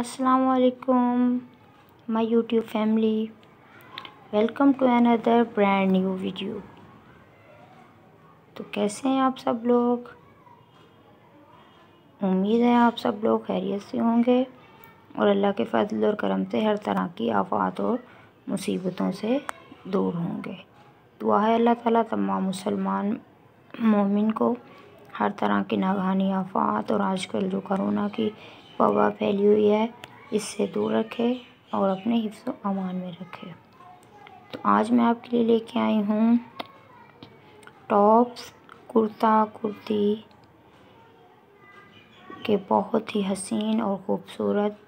अस्सलाम वालेकुम my YouTube family welcome to another brand new video तो कैसे हैं आप सब लोग? उम्मीद है आप सब लोग खैरियत से होंगे और अल्लाह के फजल और करम से हर तरह की आफात और मुसीबतों से दूर होंगे। दुआ है अल्लाह ताला तमाम मुसलमान मोमिन को हर तरह की नागहानी आफात और आजकल जो करोना की वबा फैली हुई है, इससे दूर रखे और अपने हिफ्स अमान में रखे। तो आज मैं आपके लिए लेके आई हूँ टॉप्स, कुर्ता, कुर्ती के बहुत ही हसीन और ख़ूबसूरत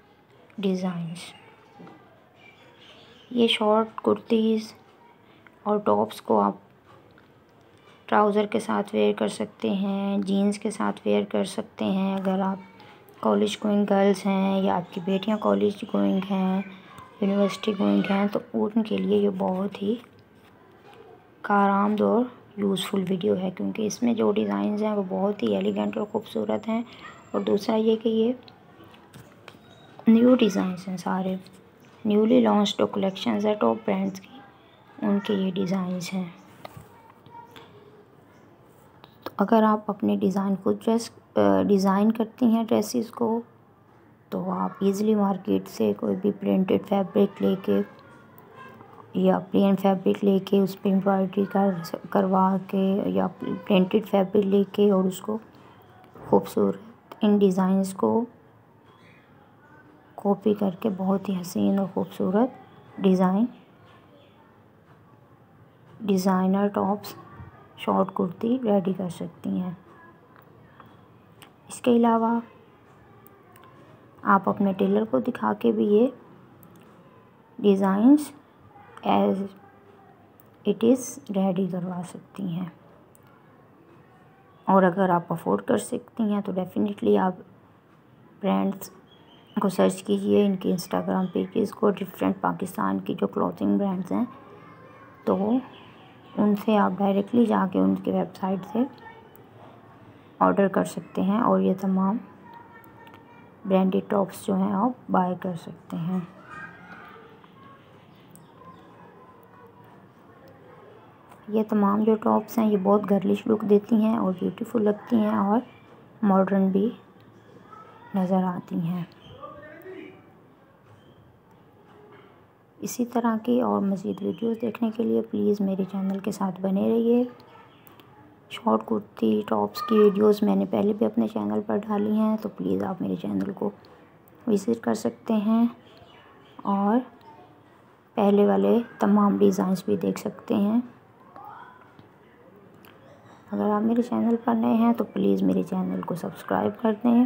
डिज़ाइंस। ये शॉर्ट कुर्तीज़ और टॉप्स को आप ट्राउज़र के साथ वेयर कर सकते हैं, जीन्स के साथ वेयर कर सकते हैं, अगर आप कॉलेज गोइंग गर्ल्स हैं या आपकी बेटियाँ कॉलेज गोइंग हैं यूनिवर्सिटी गोइंग हैं तो उनके लिए ये बहुत ही कारामद और यूज़फुल वीडियो है क्योंकि इसमें जो डिज़ाइन हैं वो बहुत ही एलिगेंट और ख़ूबसूरत हैं और दूसरा ये कि ये न्यू डिज़ाइंस हैं सारे। न्यूली लॉन्च जो कलेक्शंस है टॉप ब्रांड्स की, उनके ये डिज़ाइंस हैं। तो अगर आप अपने डिज़ाइन को ड्रेस डिज़ाइन करती हैं ड्रेसेस को तो आप इजीली मार्केट से कोई भी प्रिंटेड फैब्रिक लेके या प्लेन फैब्रिक लेके उस पर एम्ब्रॉयडरी कर, करवा के या प्रिंटेड फैब्रिक लेके और उसको खूबसूरत इन डिज़ाइंस को कॉपी करके बहुत ही हसीन और ख़ूबसूरत design designer tops short kurti ready कर सकती हैं। इसके अलावा आप अपने टेलर को दिखा के भी ये designs as it is ready करवा सकती हैं। और अगर आप अफोर्ड कर सकती हैं तो डेफ़िनेटली आप ब्रांड्स को सर्च कीजिए, इनके इंस्टाग्राम पेजेस को डिफरेंट पाकिस्तान की जो क्लॉथिंग ब्रांड्स हैं तो उनसे आप डायरेक्टली जाके उनके वेबसाइट से ऑर्डर कर सकते हैं और ये तमाम ब्रांडेड टॉप्स जो हैं आप बाय कर सकते हैं। ये तमाम जो टॉप्स हैं, ये बहुत गर्लिश लुक देती हैं और ब्यूटीफुल लगती हैं और मॉडर्न भी नज़र आती हैं। इसी तरह की और मज़ीद वीडियोस देखने के लिए प्लीज़ मेरे चैनल के साथ बने रहिए। शॉर्ट कुर्ती, टॉप्स की वीडियोस मैंने पहले भी अपने चैनल पर डाली हैं तो प्लीज़ आप मेरे चैनल को विज़िट कर सकते हैं। और पहले वाले तमाम डिज़ाइंस भी देख सकते हैं। अगर आप मेरे चैनल पर नए हैं तो प्लीज़ मेरे चैनल को सब्सक्राइब कर दें।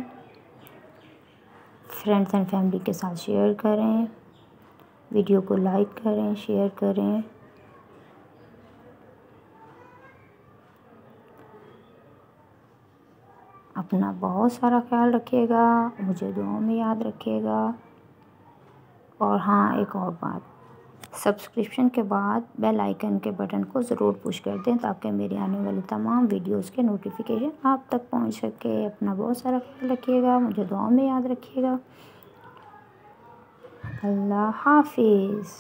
फ्रेंड्स एंड फैमिली के साथ शेयर करें। वीडियो को लाइक करें, शेयर करें। अपना बहुत सारा ख्याल रखिएगा, मुझे दुआओं में याद रखिएगा। और हाँ एक और बात सब्सक्रिप्शन के बाद बेल आइकन के बटन को ज़रूर पुश कर दें ताकि मेरी आने वाली तमाम वीडियोस के नोटिफिकेशन आप तक पहुँच सके। अपना बहुत सारा ख्याल रखिएगा, मुझे दुआओं में याद रखिएगा। अल्लाह हाफिज़।